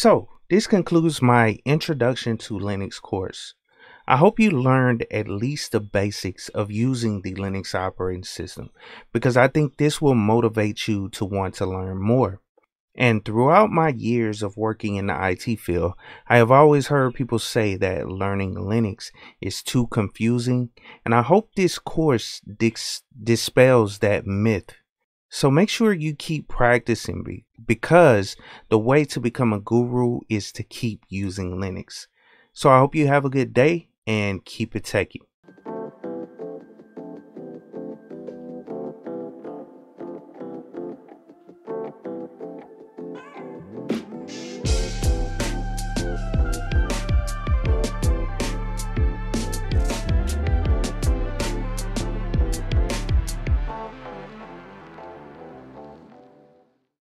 So, this concludes my introduction to Linux course. I hope you learned at least the basics of using the Linux operating system because I think this will motivate you to want to learn more. And throughout my years of working in the IT field, I have always heard people say that learning Linux is too confusing, and I hope this course dis- dispels that myth. So make sure you keep practicing because the way to become a guru is to keep using Linux. So I hope you have a good day and keep it techie.